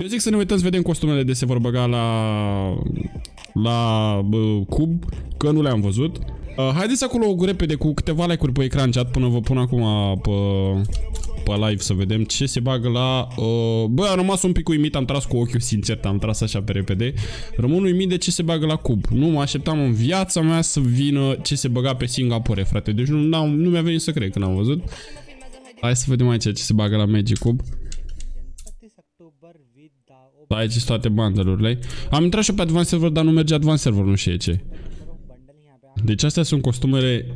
Eu zic să ne uităm să vedem costumele de se vor băga la, la bă, cub, că nu le-am văzut. Uh, haideți acolo repede cu câteva like-uri pe ecran chat până vă pun acum pe, pe live să vedem ce se bagă la... Uh, bă, am rămas un pic uimit, am tras cu ochiul sincer, am tras așa pe repede. Rămân uimit de ce se bagă la cub. Nu mă așteptam în viața mea să vină ce se băga pe Singapore, frate. Deci nu, nu mi-a venit să cred când am văzut. Hai să vedem aici ce se bagă la Magic Cube. Aici sunt toate bandelurile. Am intrat și pe Advanced Server, dar nu merge Advanced Server, nu știu ce. Deci astea sunt costumele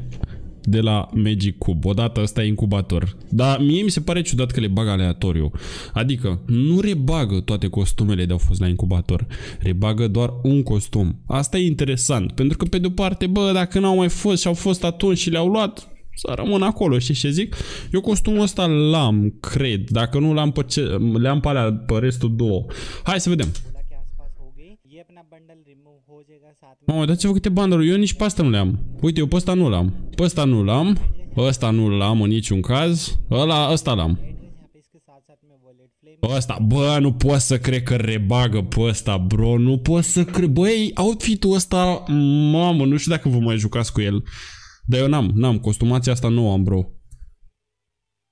de la Magic Cube. Odată ăsta e incubator. Dar mie mi se pare ciudat că le bag aleatoriu. Adică nu rebagă toate costumele de au fost la incubator. Rebagă doar un costum. Asta e interesant. Pentru că pe de-o parte, bă, dacă n-au mai fost și au fost atunci și le-au luat, să rămân acolo, știi ce zic? Eu costumul ăsta l-am, cred. Dacă nu l-am pe, ce, le-am pe, alea, pe restul două. Hai să vedem. Mamă, dați-vă câte bandări. Eu nici pe asta nu le-am. Uite, eu pe ăsta nu l-am. Pe ăsta nu l-am. Ăsta nu l-am în niciun caz. Ăla, ăsta l-am. Ăsta, bă, nu pot să cred că rebagă pe ăsta, bro. Nu pot să cred. Băi, outfit-ul ăsta, mamă, nu știu dacă vă mai jucați cu el. Dar eu n-am, n-am. Costumația asta nu am, bro.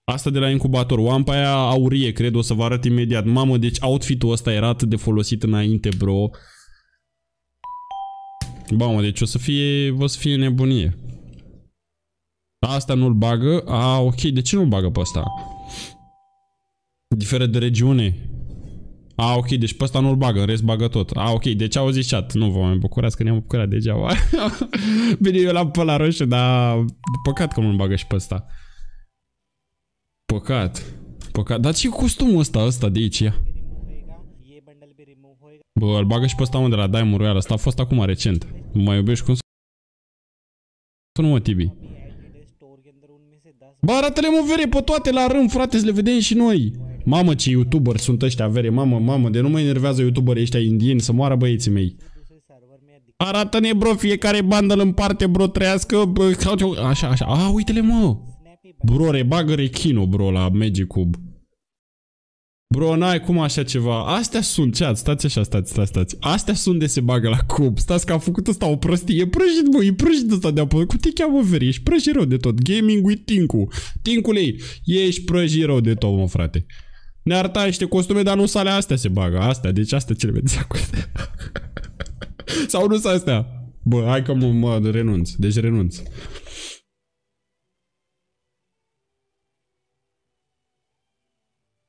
Asta de la incubator. O am pe aia aurie, cred, o să vă arăt imediat. Mamă, deci outfit-ul ăsta era atât de folosit înainte, bro. Mamă, deci o să fie, o să fie nebunie. Asta nu-l bagă. A, ok, de ce nu-l bagă pe ăsta? Diferă de regiune. A, ok, deci pe ăsta nu-l bagă, în rest bagă tot. A, ok, deci au zis chat. Nu vă mai bucurați că ne-am bucurat degeaba. Bine, eu l-am pe la roșu, dar păcat că nu-l bagă și pe ăsta. Păcat. Păcat. Dar ce costumul ăsta, ăsta de aici, ia? Bă, îl bagă și pe ăsta unde la Diamond Royal. Ăsta a fost acum recent. Mai iubești cum nu mă, Tibi. Bă, arată-le mă vere pe toate la rând, frate, să le vedem și noi. Mamă, ce youtuber sunt ăștia, vere, mamă, mamă, de nu mă enervează youtuberii ăștia indieni, să moară băieții mei. Arată-ne, bro, fiecare bandă în parte, bro, trăiască, bă, așa, așa. A, uite-le, mă. Bro, rebagă rechinul, bro, la Magic Cube. Bro, n-ai cum așa ceva. Astea sunt, chat, stați așa, stați, stați, stați. Astea sunt de se bagă la cub. Stați că a făcut ăsta o prostie. E prăjit, bă, e prăjit ăsta de apă. Cum te cheamă, veri? Ești prăjit rău de tot. Gaming with Tinku. Tincule, ești prăjit rău de tot, mă, frate. Ne arăta niște costume, dar nu sale astea se bagă. Astea, deci astea ce le vedeți acum. Sau nu sunt astea. Bă, hai că mă, mă renunț. Deci renunț.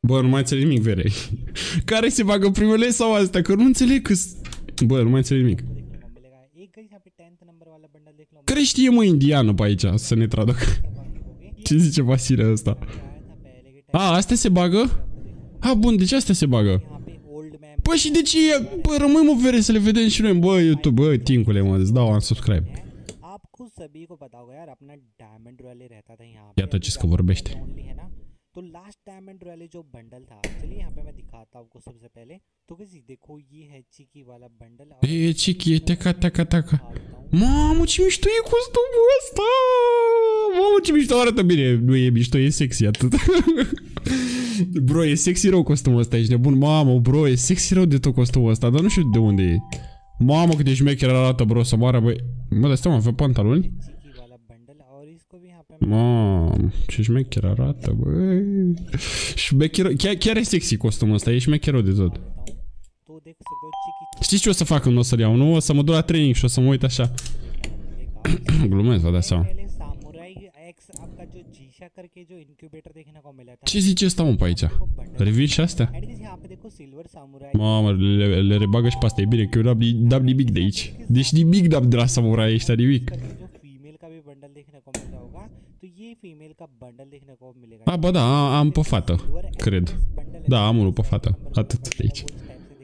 Bă, nu mai înțeleg nimic, vere. Care se bagă primele sau astea? Că nu înțeleg că... Bă, nu mai înțeleg nimic. Care știe mă indiană pe aici să ne traduc? Ce zice Vasile ăsta? A, astea se bagă? A, bun, deci astea se bagă. Păi și de ce? Bă, rămâi mă vere să le vedem și noi. Bă, YouTube, bă, tincule, mă, îți dau un subscribe. Iată ce că vorbește. तो last diamond rally जो bundle था चलिए यहाँ पे मैं दिखाता हूँ आपको सबसे पहले तो किसी देखो ये है चिकी वाला bundle E Chiki, e teca, teca, teca. Mamă, ce mișto e costumul ăsta! Mamă, ce mișto arată bine. Nu e mișto, e sexy atât. bro, e sexy rău costumul ăsta, ești nebun. Mamă, bro, e sexy rău de tot costumul ăsta, dar nu știu de unde e. Mamă, cât de șmecher arată, bro, să moară, băi. Mă, dar stai, mă, avea pantaloni? Mamă, ce șmecher arată, băi. Șmecher, chiar, chiar e sexy costumul ăsta, e șmecherul de tot. Știți ce o să fac când o să-l iau, nu? O să mă duc la training și o să mă uit așa. Glumesc, vă dați seama. Ce zice ăsta, mă, pe aici? Revin și astea? Mamă, le, le rebagă și pe astea, e bine că eu n-am nimic de aici. Deci nimic n-am de la samurai ăștia, nimic. A, bă, da, am pe fată, cred. Da, am unul pe fată. Atât de aici.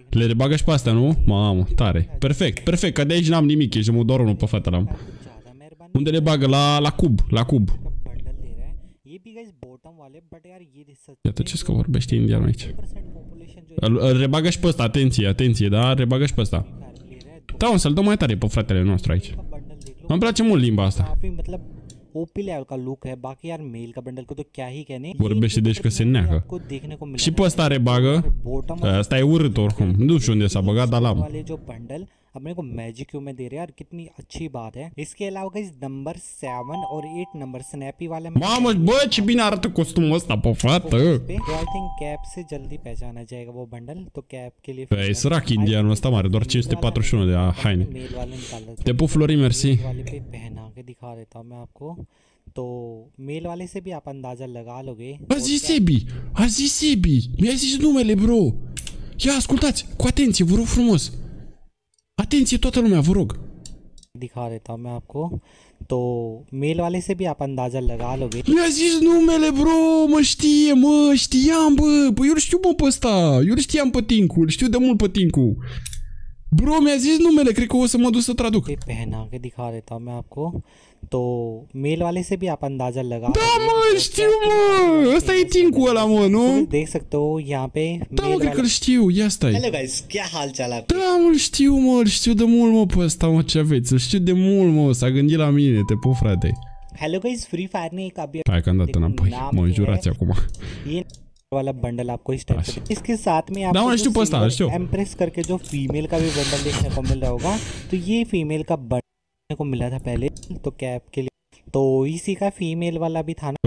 Le rebagă și pe astea, nu? Mamă, tare. Perfect, perfect, că de aici n-am nimic, ești mă doar unul pe fată l-am. Unde le bagă? La, la cub, la cub. Iată ce că vorbește indianul aici. Îl rebagă și pe ăsta, atenție, atenție, da? Rebagă și pe ăsta. Da, o să-l dăm mai tare pe fratele nostru aici. Îmi place mult limba asta. OP level का look है बाकी यार मेल का बंडल को तो क्या ही कहने Vorbește deci că se neacă. आपको देखने को मिला Și pe ăsta are bagă. Bottom Asta e urât oricum. Nu știu unde s-a băgat, dar l-am. अपने को मैजिक क्यू में दे रहे हैं यार कितनी अच्छी बात है। इसके अलावा इस नंबर सेवन और एट नंबर स्नैपी वाले में तो जल्दी पहचाना जाएगा वो बंडल तो कैप के लिए पहना तो भी आप अंदाज़ा लगा लोगे। Atenție toată lumea, vă rog. दिखा देता हूँ मैं आपको तो मेल वाले से भी आप अंदाजा लगा लोगे Mi-a zis numele, bro, mă știe, mă, știam, bă, bă, eu îl știu, mă, pe ăsta, eu îl știam pe Tincu, îl știu de mult pe Tincu. Bro, mi-a zis numele, cred că o să mă duc să traduc. पे पहना के दिखा देता हूँ मैं आपको तो मेल वाले से भी आप अंदाजा लगा Da, लोगे। mă, îl știu, mă, ăsta e Tincu ăla, mă, तो nu? देख सकते हो यहाँ पे Da, mă, mail cred că वाले îl știu, ia stai. Hello guys क्या हाल चाल है Da, mă, îl știu, mă, îl știu de mult, mă, pe ăsta, mă, ce aveți, îl știu de mult, mă, s-a gândit la mine, te pup, frate. Hello guys free fire ने एक अभी Hai că am dat înapoi, नाम mă जो है, înjurați acum. वाला bundle आपको इस टाइप से इसके साथ में आप आपको. एम्प्रेस करके जो फीमेल का भी बंडल देखने को मिल रहा होगा तो ये फीमेल का बंडल देखने को मिला था पहले तो कैप के लिए तो इसी का फीमेल वाला भी था ना.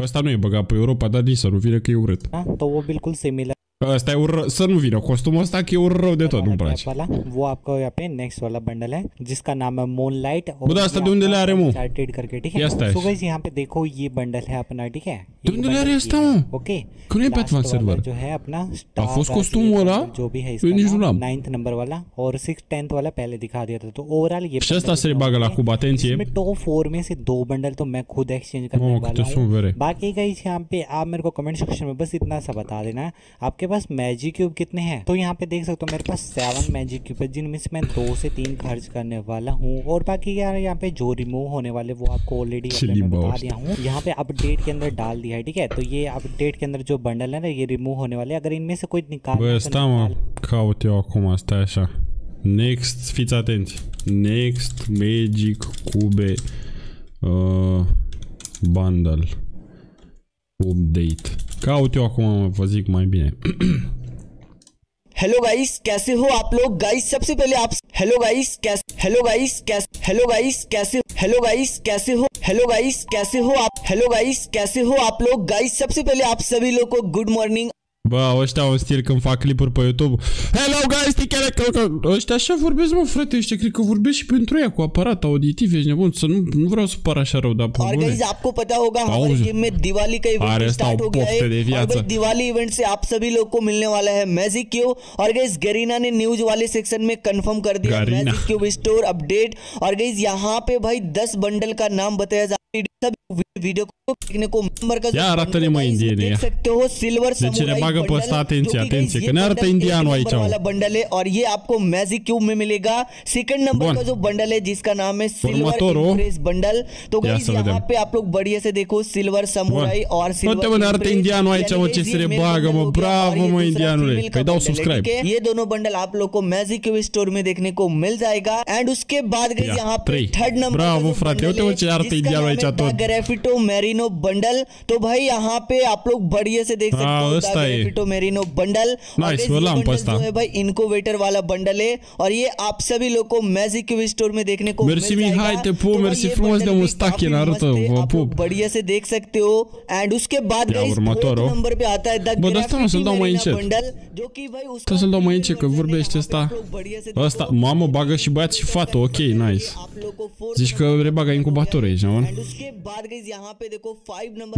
ना तो वो बिल्कुल similar Ăsta e urât, să nu vină costumul ăsta că e urât rău de tot, nu-mi place. वाला वो आपको यहाँ पे नेक्स्ट वाला बंडल है जिसका नाम है मून लाइट बता, asta de unde le are, mă? Chartered करके ठीक है stai. सो गाइस यहाँ पे देखो ये बंडल है अपना ठीक है De unde le are asta, mă? Okay Că nu e pe advanced server. जो है अपना A fost costumul ăla? जो भी है Eu nici nu l-am. Ninth number वाला और सिक्स टेंथ वाला पहले दिखा दिया था तो ओवरऑल ये Și ăsta se bagă la cub, atenție. इसमें टॉप फोर में से दो बंडल तो मैं खुद एक्सचेंज करने Mamă, वाला câte sunt vere. हूँ बाकी गाइस यहाँ पे आप मेरे को कमेंट सेक्शन में बस इतना सा बता देना आपके पास मैजिक क्यूब कितने हैं? तो यहाँ पे देख सकते हो मेरे पास सेवन मैजिक क्यूब है जिनमें से मैं दो से तीन खर्च करने वाला हूँ। और बाकी यार यहाँ पे जो रिमूव होने वाले वो आपको ऑलरेडी बता दिया हूँ। यहाँ पे अपडेट के अंदर डाल दिया है ठीक है? तो ये अपडेट के अंदर जो बंडल है ना ये रिमूव होने वाले अगर इनमें से कोई निकाल Bă, stai mă, caut eu acum, stai așa. Next, fiți atenți. Next Magic Cube uh, Bundle Update. Caut eu acum, vă zic mai bine. Hello guys कैसे हो आप लोग गाइस सबसे पहले आप हेलो गाइस कैसे हेलो गाइस कैसे hello guys कैसे हेलो गाइस कैसे हो हेलो गाइस कैसे हो आप हेलो गाइस कैसे हो आप लोग गाइस सबसे पहले आप सभी लोग को good morning Bă, ăștia au un stil când fac clipuri pe YouTube. Hello guys, te că, că ăștia așa vorbesc, mă, frate, ăștia cred că vorbesc și pentru ea cu aparat auditiv, ești nebun, să nu, nu vreau să par așa rău, dar pe और. Guys आपको पता होगा हमारे. गेम में दिवाली का event start हो गया है और. भाई दिवाली इवेंट से आप सभी लोग को मिलने वाला है मैजिक क्यू और गाइस गरीना ने न्यूज़ वाले सेक्शन में कंफर्म कर दिया। मैजिक क्यूब स्टोर अपडेट और गाइस यहाँ पे भाई 10 बंडल का नाम बताया वाला बंडल है और ये आपको मैजिक क्यूब में मिलेगा। सेकंड नंबर का जो बंडल है जिसका नाम है सिल्वर बंडल। तो गाइस यहाँ पे आप लोग बढ़िया से देखो सिल्वर समुराई और सिल्वर तो ये दोनों बंडल आप लोग को मैजिक क्यूब स्टोर में देखने को मिल जाएगा। एंड उसके बाद गाइस यहाँ पे थर्ड नंबर ब्रावो चाहते हो ग्रेफिटो मेरिनो बंडल तो भाई यहाँ पे आप लोग बढ़िया से देख सकते हो मेरिनो बंडल जो है भाई इनकोवेटर वाला बंडल है। और ये आप सभी लोग को मैजिक स्टोर में देखने को तो बढ़िया से देख सकते हो। एंड उसके बाद नंबर पे आता है bundle, जो की भाई उसका să-l dau aici, că asta. Mamă, bagă și băiat și fată, ok, nice. Zici că rebaga incubator aici, man.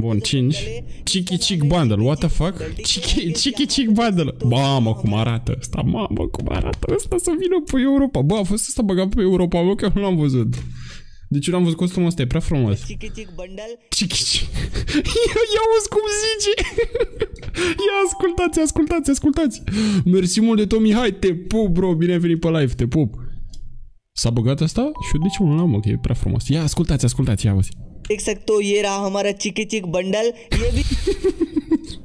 Bun, 5. Chicky Chick Bundle, what the fuck? Chicky Chicky Chick Bundle. Mamă, cum arată asta, mamă, cum arată asta să vină pe Europa. Bă, a fost asta băgat pe Europa, bă, că nu l-am văzut. Deci eu am văzut costumul ăsta, e prea frumos. Chichichic. Ia auzi cum zice. Ia ascultați, ascultați, ascultați. Mersi mult de Tommy Hai, te pup, bro. Bine ai venit pe live, te pup. S-a băgat asta? Și eu de ce nu l-am, mă, e prea frumos. Ia, ascultați, ascultați, ia auzi. देख सकते हो ये रहा हमारा चिकी चिक बंडल ये भी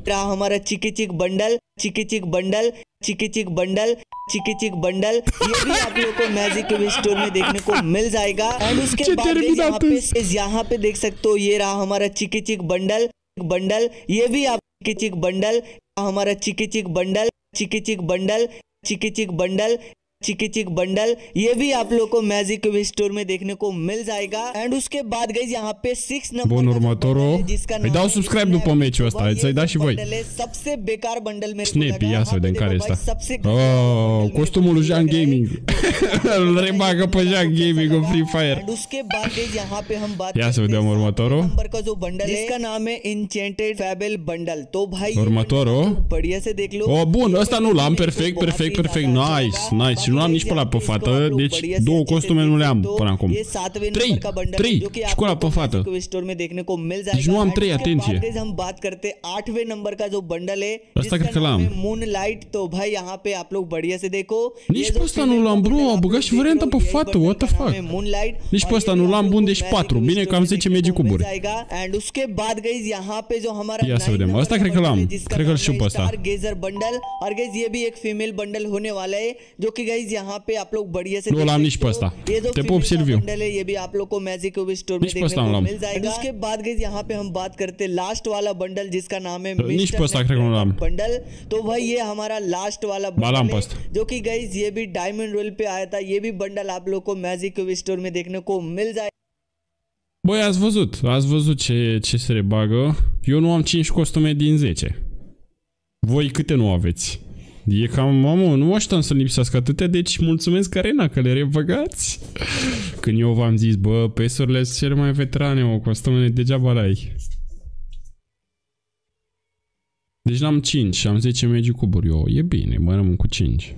रहा हमारा चिकी चिक बंडल चिकी चिक बंडल चिकी चिक बंडल चिकी चिक बंडल ये भी आप लोग को मैजिक स्टोर में देखने को मिल जाएगा एंड उसके बाद यहाँ पे यहाँ पे देख सकते हो ये रहा हमारा चिकी चिक बंडल बंडल ये भी आप चिकी चिक बंडल हमारा चिकी चिक बंडल चिकी चिक बंडल चिकी चिक बंडल चिकी चिक बंडल ये भी आप लोग को मैजिक स्टोर में देखने को मिल जाएगा। एंड उसके बाद गई यहाँ पे सिक्स नंबर जिसका सब्सक्राइब सबसे बेकार बंडल में हाँ, सबसे फायर हाँ, उसके बाद यहाँ पे हम बात मोरमातोरो जो बंडल इसका नाम है इंचेंटेड फैबल बंडल तो भाई मोरमातोरो बढ़िया से देख लो। बोन लाम perfect perfect perfect nice nice Și nu am nici pe la pe fată, deci două costume nu le am până acum. Trei, trei, la pe fată. Deci nu am trei, atenție. Asta cred că l-am. Nici pe ăsta nu l-am, bro, am băgat și varianta pe fată, what the fuck. Nici pe ăsta nu l-am bun, deci patru. Bine că am 10 megi cuburi. Ia să vedem, ăsta cred că l-am. Cred că-l știu pe ăsta. और गाइस ये भी एक female bundle होने वाला है जो कि गाइज़ यहाँ पे आप लोग बढ़िया से. ये जो. बंडल है ये भी आप लोग को मैजिक स्टोर में देखने को मिल जाएगा उसके बाद गाइज़ यहाँ पे हम बात करते हैं लास्ट वाला बंडल जिसका नाम है. बंडल तो भाई ये हमारा लास्ट वाला बंडल. जो कि गाइज़ ये भी डायमंड रोल पे आया था ये भी बंडल आप लोग को मैजिक स्टोर में देखने को मिल जाएगा Băi, ați văzut, ați văzut ce, ce se rebagă. Eu nu am 5 costume din 10. Voi câte nu aveți? E cam, mamă, nu mă așteptam să lipsească atâtea, deci mulțumesc Arena că le rebăgați. Când eu v-am zis, bă, pesurile sunt cele mai veterane, o costumele degeaba le ai. Deci n-am 5, am 10 Magic cuburi eu. E bine, mă rămân cu 5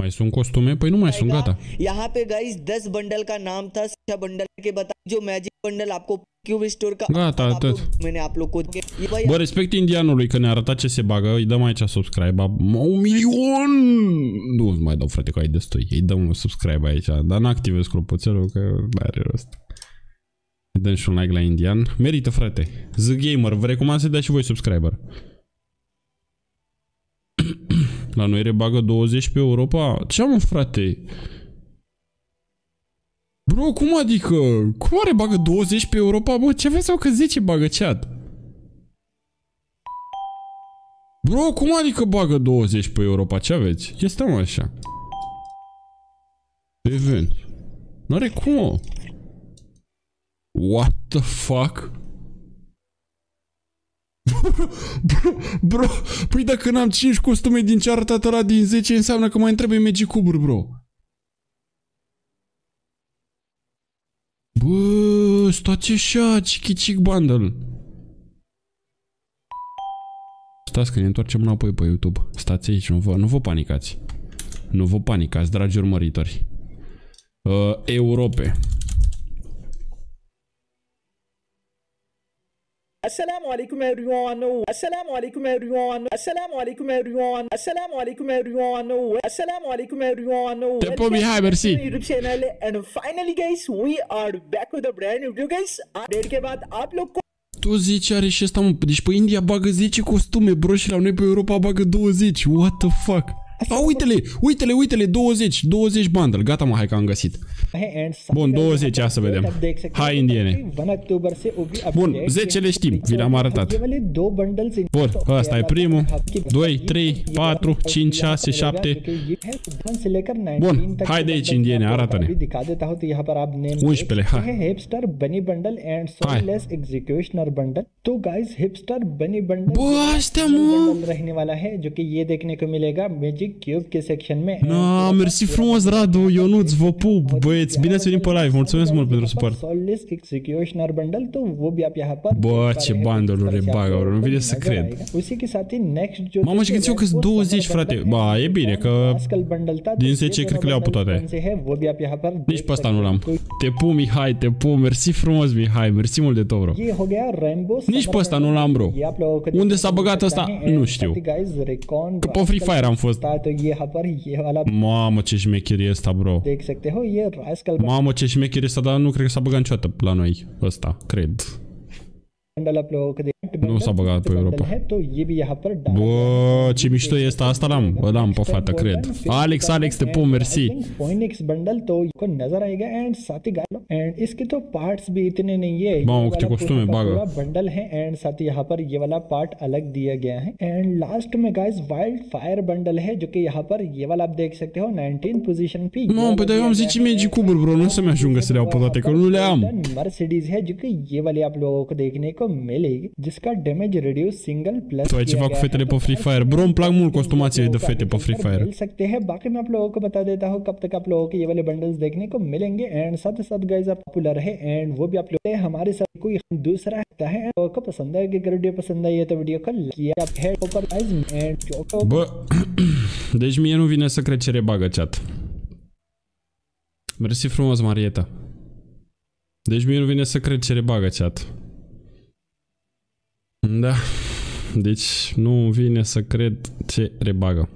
Mai sunt costume? Păi nu mai sunt, gata. यहाँ पे गाइस 10 बंडल का नाम था शिक्षा बंडल के बता जो magic bundle आपको क्यूब स्टोर का Gata, आप atât. लोग- मैंने आप लोग को ये भाई Bă, respect indianului că ne-a arătat ce se bagă, îi dăm aici subscribe, mă, un milion! Nu îți mai dau, frate, că ai destui, îi dăm un subscribe aici, dar n-activez clopoțelul, că nu are rost. Îi dăm și un like la indian, merită, frate. Z Gamer, vă recomand să-i dați și voi subscriber. La noi rebagă 20 pe Europa? Ce am, frate? Bro, cum adică? Cum are bagă 20 pe Europa? Bă, ce aveți sau că 10 bagă chat? Bro, cum adică bagă 20 pe Europa? Ce aveți? Ce stăm așa? Event. N-are cum, mă. What the fuck? Bro, bro, păi dacă n-am 5 costume din ce a arătat ăla din 10, înseamnă că mai îmi trebuie Magic cuburi, bro. Bă, stați așa, chichi bundle. Stați că ne întoarcem înapoi pe YouTube. Stați aici, nu vă, nu vă panicați. Nu vă panicați, dragi urmăritori. Uh, Europe. Assalamu alaikum everyone. Assalamu alaikum everyone. Assalamu alaikum everyone. Assalamu alaikum everyone. Assalamu alaikum everyone. Tempo bhi hai merci. YouTube channel and finally guys we are back with a brand new video guys. Ah, Date ke baad aap log ko tu zici are și asta, mă. Deci pe India bagă 10 costume, bro, și la noi pe Europa bagă 20. What the fuck? Oh, uite-le, uite-le, uite-le, 20, 20 bundle. Gata, mă, hai că am găsit. Bun, 20, ia să vedem. Hai, indiene. Bun, 10 le știm, vi le-am arătat. Bun, ăsta e primul. 2, 3, 4, 5, 6, 7. Bun, hai de aici, indiene, arată-ne. 11, hai. Hai. Bă, astea, mă! Bă, astea, mă! Bundle रहने वाला Child section me. Na, mersi frumos, Radu, Ionuț, vă pup, băieți, bine ați venit pe live, mulțumesc mult pentru suport. Bă, ce bandoluri le bagă, nu vine să cred. Mamă, și gândeau că sunt 20, frate. Ba, e bine, că din 10 cred că le-au pe toate. Nici pe asta nu l-am. Te pup, Mihai, te pup, mersi frumos, Mihai, mersi mult de tot, bro. Nici pe ăsta nu l-am, bro. Unde s-a băgat ăsta? Nu știu. Că pe Free Fire am fost था, तो ये यहाँ पर ये वाला Mamă, ce șmecher e ăsta, bro. देख सकते हो ये rascal Mamă, ce șmecher e ăsta, dar nu cred că s-a băgat niciodată la noi ăsta, cred. Bundle आप लोगों को देख Nu s-a băgat pe Europa. है तो ये भी यहाँ पर डाला Bă, ce mișto este asta l-am, îl am pe fată, cred. Alex, Alex, te pun, mersi. Phoenix bundle तो को नजर आएगा एंड साथ ही गाइस एंड इसके तो पार्ट्स भी इतने नहीं है ये câte वाला पूरा बंडल है एंड साथ ही यहाँ पर ये वाला पार्ट अलग दिया गया है एंड लास्ट में गाइस वाइल्ड फायर बंडल है जो कि यहाँ पर ये वाला आप देख सकते हो 19 पोजीशन पे ये Mamă, वाला păi dar eu am दिया 10 गया है। Magic Cube-uri, bro, nu o să-mi ajungă să le iau pe toate, că nu le am. Mercedes है जो कि ये वाली आप लोगों को देखने को मिलेगी जिसका damage reduce single plus. Bro, îmi plac mult costumațiile de fete pe Free Fire. मिल सकते हैं बाकी मैं आप लोगों को बता देता हूँ कब तक आप लोगों को ये वाले बंडल्स देखने को मिलेंगे एंड साथ ही साथ गाइज़ आप पॉपुलर है एंड वो भी आप लोग हमारे साथ कोई दूसरा रहता है आपको पसंद है अगर वीडियो पसंद आई है तो वीडियो को किया आप है ऊपर and Bă, deci mie nu vine să cred ce rebagă chat. Mersi frumos, Marieta. Deci mie nu vine să cred ce rebagă chat. Da. Deci nu vine să cred ce rebagă.